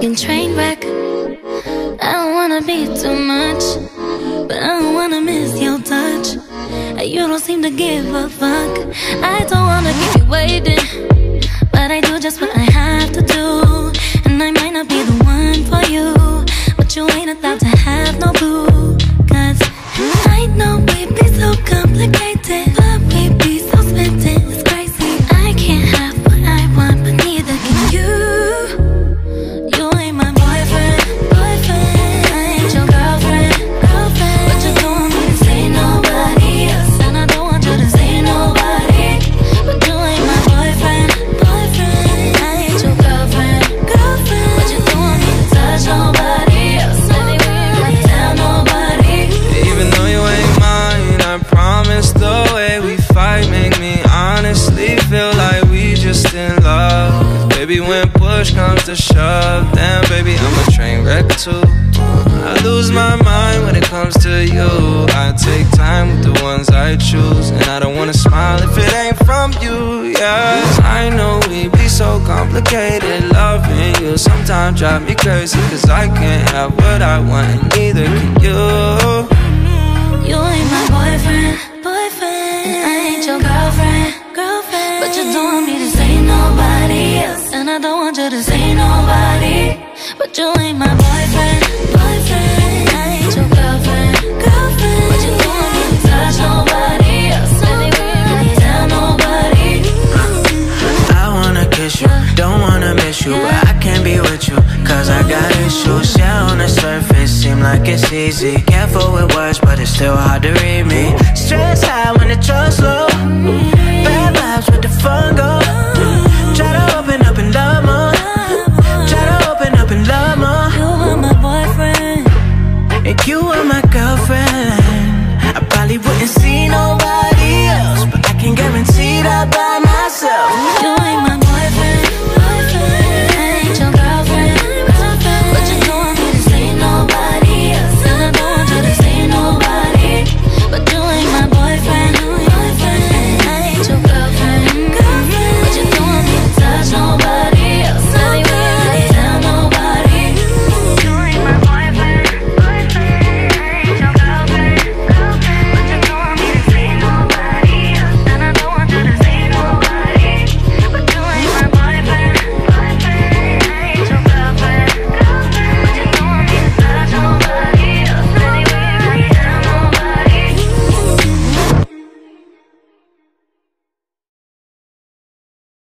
fucking train wreck. I don't wanna be too much, but I don't wanna miss your touch. You don't seem to give a fuck. I don't wanna keep you waiting, but I do just what I have to do. And I might not be the one for you, but you ain't about to nobody else, nobody. Even though you ain't mine, I promise the way we fight make me honestly feel like we just in love. 'Cause baby, when push comes to shove, then baby, I'm a train wreck too. I lose my mind when it comes to you. I take time with the ones I choose, and I don't wanna smile if it ain't from you. Yes, I know we be so complicated. Loving you sometimes drive me crazy, cause I can't have what I want, and neither can you. You ain't my boyfriend, boyfriend. I ain't your girlfriend, girlfriend. But you don't want me to say nobody else, and I don't want you to say nobody. But you ain't my boyfriend, wanna miss you, but I can't be with you, cause I got issues. Yeah, on the surface, seem like it's easy. Careful with words, but it's still hard to read me. Stress high when the trust low.